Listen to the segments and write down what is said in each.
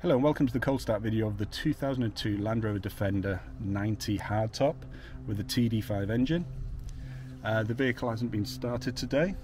Hello and welcome to the cold start video of the 2002 Land Rover Defender 90 hardtop with a TD5 engine. Uh, the vehicle hasn't been started today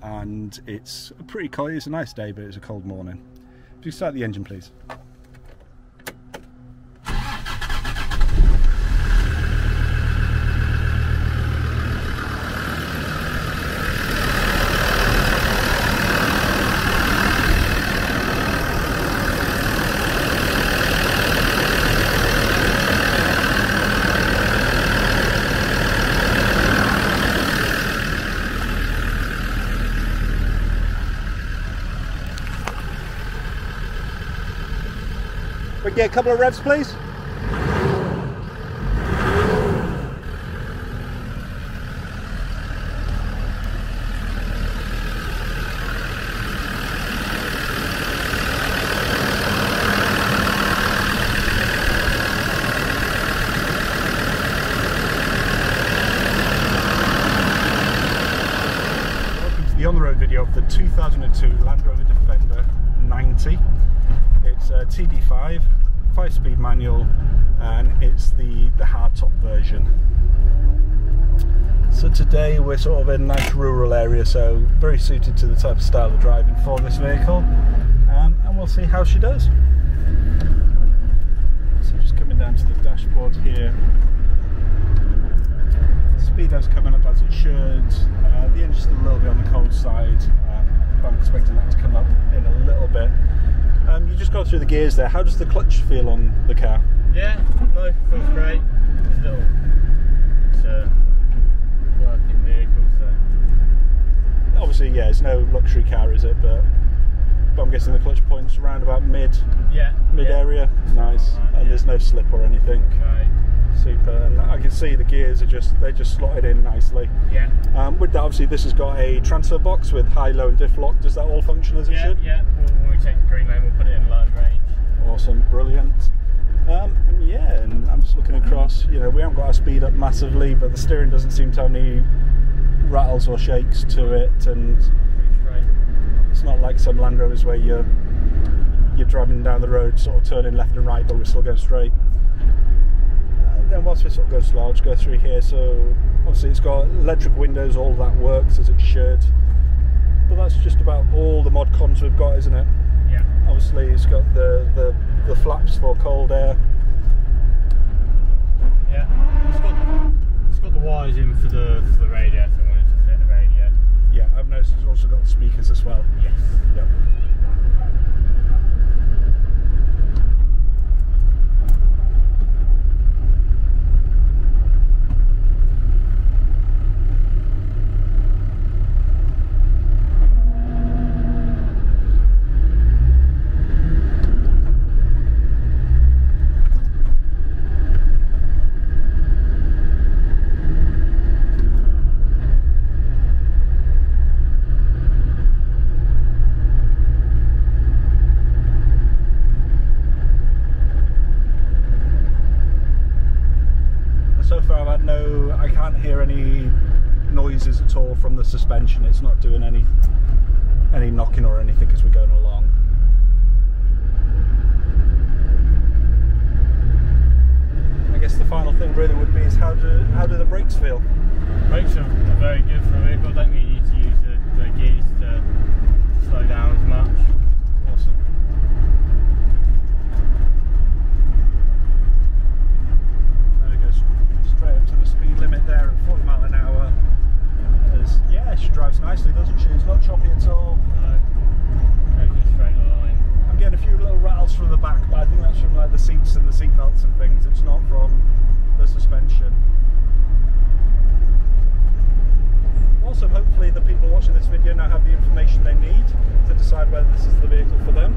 and it's a pretty cold, it's a nice day but it's a cold morning. If you start the engine please. Get a couple of revs, please. The on-the-road video of the 2002 Land Rover Defender 90. It's uh, a TD5, five-speed manual, and it's the the hardtop version. So today we're sort of in a nice rural area, so very suited to the type of style of driving for this vehicle, um, and we'll see how she does. So just coming down to the dashboard here. Speedo's coming up as it should. Uh, the engine's still a little bit on the cold side. Um, I'm expecting that to come up in a little bit. Um, you just go through the gears there. How does the clutch feel on the car? Yeah, no, feels great. It's little, it's a working vehicle, so Obviously, yeah, it's no luxury car, is it? But, but I'm guessing the clutch points around about mid yeah, mid yeah. area. Nice, Alright, and yeah. there's no slip or anything. Right. Super, and I can see the gears are just they're just slotted in nicely. Yeah, Um, with that, obviously, this has got a transfer box with high, low, and diff lock. Does that all function as it yeah, should? yeah. Well, when we take the green lane, we'll put it in low range. Awesome, brilliant. Um, and yeah, and I'm just looking across. You know, we haven't got our speed up massively, but the steering doesn't seem to have any rattles or shakes to it, and it's not like some Land Rovers where you're you're driving down the road, sort of turning left and right, but we're still going straight. Then whilst we're sort of going slow, I'll go through here. So obviously it's got electric windows, all that works as it should. But that's just about all the mod cons we've got, isn't it? Yeah, Obviously, it's got the, the, the flaps for cold air. yeah. It's got it's got the wires in for the for the radio. If I wanted to fit the radio. Yeah, I've noticed it's also got the speakers as well. Yes. Yep. So far, I've had no. I can't hear any noises at all from the suspension. It's not doing any any knocking or anything as we're going along. I guess the final thing really would be is how do how do the brakes feel? Brakes are very good for a vehicle. Don't really need to use the, the gears to slow down as much. Awesome. There we go, s- straight up to the speed limit there at 40 mile an hour. She drives nicely, doesn't she? It's not choppy at all. No, goes in straight line. I'm getting a few little rattles from the back, but I think that's from like the seats and the seat belts and things. It's not from the suspension. Also, hopefully, the people watching this video now have the information they need to decide whether this is the vehicle for them.